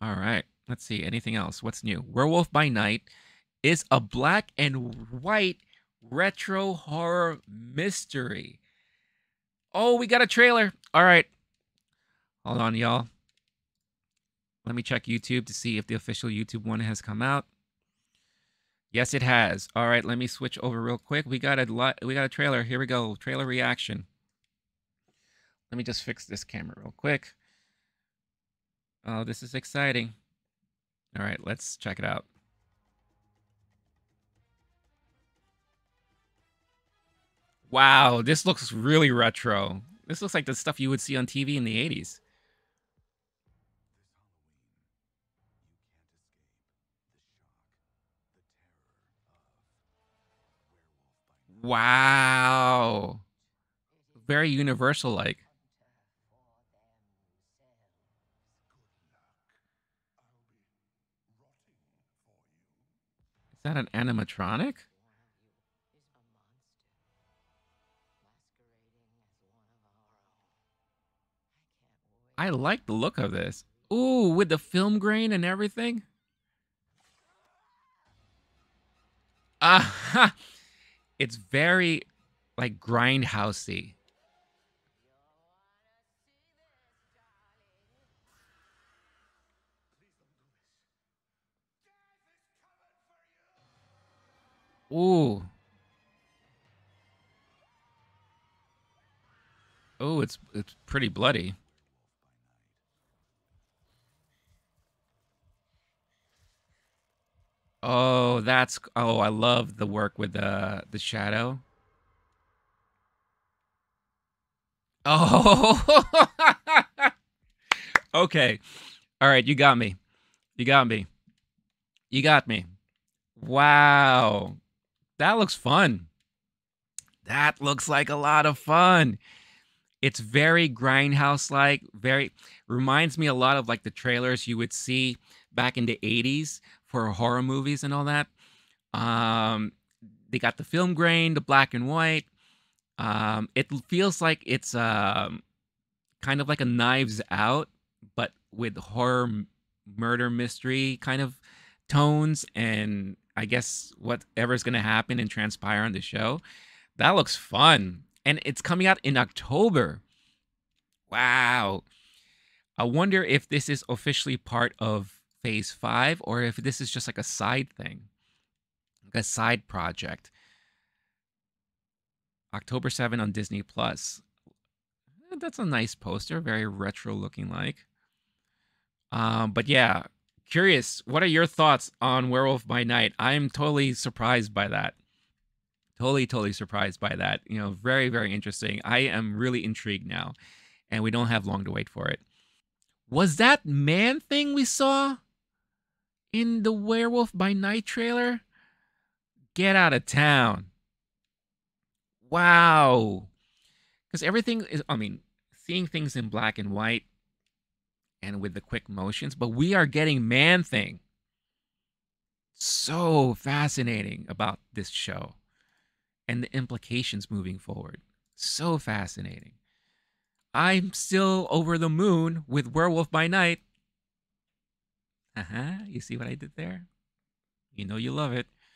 All right. Let's see. Anything else? What's new? Werewolf by Night is a black and white retro horror mystery. Oh, we got a trailer. All right. Hold on, y'all. Let me check YouTube to see if the official YouTube one has come out. Yes, it has. All right, let me switch over real quick. We got a lot. We got a trailer. Here we go. Trailer reaction. Let me just fix this camera real quick. Oh, this is exciting. All right, let's check it out. Wow, this looks really retro. This looks like the stuff you would see on TV in the 80s. Wow. Very universal like. That an animatronic? I like the look of this. Ooh, with the film grain and everything. Ah, uh, it's very like grindhousey. Ooh. Oh, it's it's pretty bloody. Oh, that's oh, I love the work with the the shadow. Oh. okay. All right, you got me. You got me. You got me. Wow. That looks fun. That looks like a lot of fun. It's very grindhouse like, very reminds me a lot of like the trailers you would see back in the 80s for horror movies and all that. Um, they got the film grain, the black and white. Um, it feels like it's um, kind of like a Knives Out, but with horror, murder, mystery kind of tones, and I guess whatever's going to happen and transpire on the show. That looks fun, and it's coming out in October. Wow. I wonder if this is officially part of phase five or if this is just like a side thing, like a side project. October 7 on Disney Plus. That's a nice poster, very retro looking like. Um, but yeah, curious, what are your thoughts on Werewolf by Night? I'm totally surprised by that. Totally, totally surprised by that. You know, very, very interesting. I am really intrigued now, and we don't have long to wait for it. Was that man thing we saw? in the Werewolf by Night trailer? Get out of town. Wow. Because everything is, I mean, seeing things in black and white and with the quick motions, but we are getting Man Thing. So fascinating about this show and the implications moving forward. So fascinating. I'm still over the moon with Werewolf by Night. Uh huh. You see what I did there? You know you love it.